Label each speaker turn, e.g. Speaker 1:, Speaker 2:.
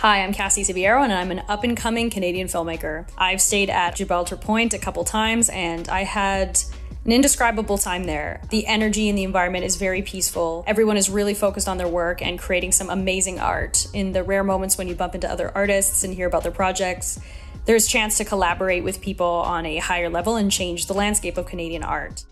Speaker 1: Hi, I'm Cassie Sabiero, and I'm an up and coming Canadian filmmaker. I've stayed at Gibraltar Point a couple times, and I had an indescribable time there. The energy in the environment is very peaceful. Everyone is really focused on their work and creating some amazing art. In the rare moments when you bump into other artists and hear about their projects, there's chance to collaborate with people on a higher level and change the landscape of Canadian art.